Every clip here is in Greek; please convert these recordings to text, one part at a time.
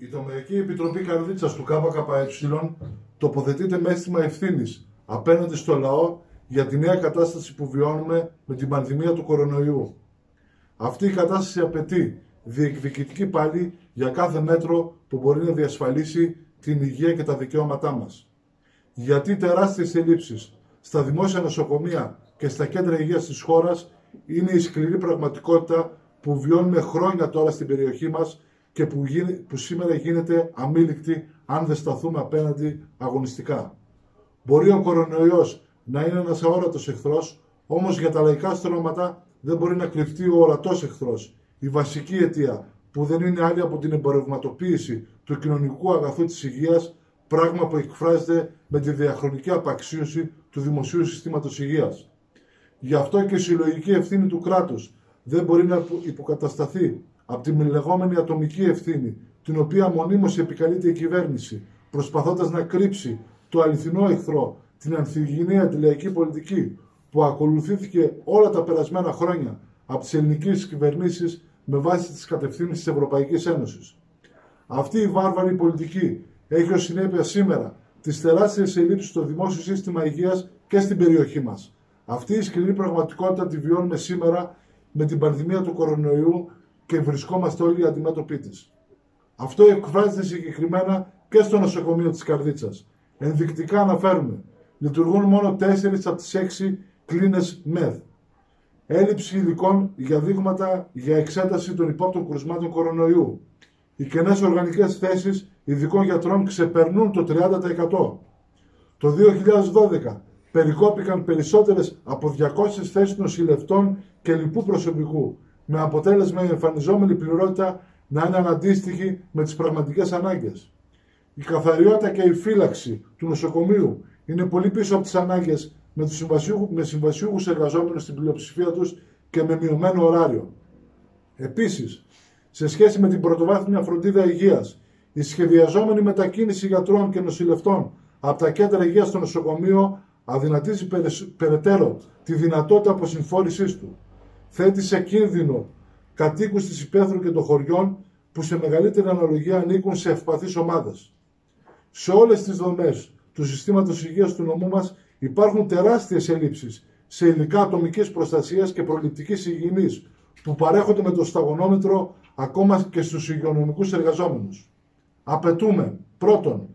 Η Τομεακή Επιτροπή Καρδίτσας του ΚΚΕ τοποθετείται με αίσθημα ευθύνης απέναντι στο λαό για τη νέα κατάσταση που βιώνουμε με την πανδημία του κορονοϊού. Αυτή η κατάσταση απαιτεί διεκδικητική πάλι για κάθε μέτρο που μπορεί να διασφαλίσει την υγεία και τα δικαιώματά μας. Γιατί τεράστιες ελλείψεις στα δημόσια νοσοκομεία και στα κέντρα υγείας της χώρας είναι η σκληρή πραγματικότητα που βιώνουμε χρόνια τώρα στην περιοχή μας και που, που σήμερα γίνεται αμήλικτη αν δεν σταθούμε απέναντι αγωνιστικά. Μπορεί ο κορονοϊός να είναι ένας αόρατος εχθρός, όμως για τα λαϊκά στρώματα δεν μπορεί να κρυφτεί ο ορατός εχθρός, η βασική αιτία που δεν είναι άλλη από την εμπορευματοποίηση του κοινωνικού αγαθού της υγείας, πράγμα που εκφράζεται με τη διαχρονική απαξίωση του δημοσίου συστήματος υγείας. Γι' αυτό και η συλλογική ευθύνη του κράτους δεν μπορεί να υποκατασταθεί από τη λεγόμενη ατομική ευθύνη, την οποία μονίμως επικαλείται η κυβέρνηση, προσπαθώντας να κρύψει το αληθινό εχθρό, την ανθυγινή αντιλαϊκή πολιτική, που ακολουθήθηκε όλα τα περασμένα χρόνια από τις ελληνικές κυβερνήσεις με βάση τις κατευθύνσεις της Ευρωπαϊκής Ένωσης. Αυτή η βάρβαρη πολιτική έχει ως συνέπεια σήμερα τις τεράστιες ελλείψεις στο δημόσιο σύστημα υγείας και στην περιοχή μας. Αυτή η σκληρή πραγματικότητα τη βιώνουμε σήμερα με την πανδημία του κορονοϊού και βρισκόμαστε όλοι αντιμέτωποι της. Αυτό εκφράζεται συγκεκριμένα και στο νοσοκομείο της Καρδίτσας. Ενδεικτικά αναφέρουμε, λειτουργούν μόνο 4 από τις 6 κλίνες ΜΕΔ. Έλλειψη υλικών για δείγματα για εξέταση των υπόπτων κρουσμάτων κορονοϊού. Οι κενές οργανικές θέσεις ειδικών γιατρών ξεπερνούν το 30%. Το 2012 περικόπηκαν περισσότερες από 200 θέσεις νοσηλευτών και λοιπού προσωπικού, με αποτέλεσμα η εμφανιζόμενη πληρότητα να είναι αναντίστοιχη με τις πραγματικές ανάγκες. Η καθαριότητα και η φύλαξη του νοσοκομείου είναι πολύ πίσω από τις ανάγκες με, τους συμβασιούχους, με συμβασιούχους εργαζόμενους στην πλειοψηφία τους και με μειωμένο ωράριο. Επίσης, σε σχέση με την πρωτοβάθμια φροντίδα υγείας, η σχεδιαζόμενη μετακίνηση γιατρών και νοσηλευτών από τα κέντρα υγείας στο νοσοκομείο αδυνατίζει περαιτέρω τη δυνατότητα αποσυμφόρησής του. Θέτει σε κίνδυνο κατοίκους της υπαίθρου και των χωριών που σε μεγαλύτερη αναλογία ανήκουν σε ευπαθείς ομάδες. Σε όλες τις δομές του συστήματος υγείας του νομού μας υπάρχουν τεράστιες ελλείψεις σε υλικά ατομικής προστασίας και προληπτικής υγιεινής που παρέχονται με το σταγονόμετρο ακόμα και στους υγειονομικούς εργαζόμενους. Απαιτούμε, πρώτον,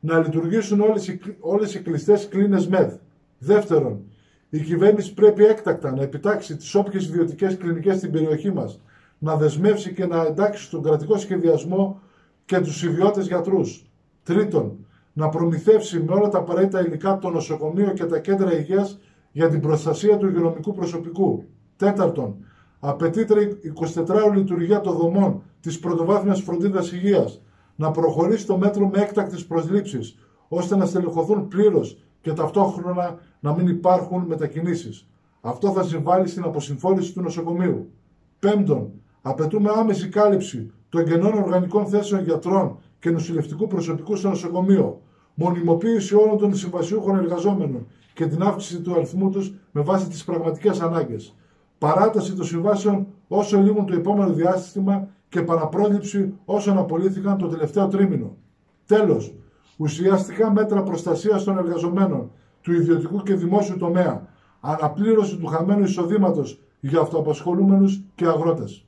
να λειτουργήσουν όλες οι, όλες οι κλειστές κλίνες ΜΕΔ. Δεύτερον, η κυβέρνηση πρέπει έκτακτα να επιτάξει τις όποιες ιδιωτικές κλινικές στην περιοχή μας, να δεσμεύσει και να εντάξει στον κρατικό σχεδιασμό και τους ιδιώτες γιατρούς. Τρίτον, να προμηθεύσει με όλα τα απαραίτητα υλικά το νοσοκομείο και τα κέντρα υγείας για την προστασία του υγειονομικού προσωπικού. Τέταρτον, απαιτείται 24 λειτουργία των δομών της πρωτοβάθμιας φροντίδας υγείας, να προχωρήσει το μέτρο με έκτακτες προσλήψεις, ώστε να στελεχωθούν πλήρως και ταυτόχρονα να μην υπάρχουν μετακινήσεις. Αυτό θα συμβάλλει στην αποσυμφόρηση του νοσοκομείου. Πέμπτον, απαιτούμε άμεση κάλυψη των κενών οργανικών θέσεων γιατρών και νοσηλευτικού προσωπικού στο νοσοκομείο, μονιμοποίηση όλων των συμβασιούχων εργαζόμενων και την αύξηση του αριθμού τους με βάση τις πραγματικές ανάγκες. Παράταση των συμβάσεων όσο λήγουν το επόμενο διάστημα και παραπρόληψη όσων απολύθηκαν το τελευταίο τρίμηνο. Τέλος, ουσιαστικά μέτρα προστασίας των εργαζομένων του ιδιωτικού και δημόσιου τομέα, αναπλήρωση του χαμένου εισοδήματος για αυτοαπασχολούμενους και αγρότες.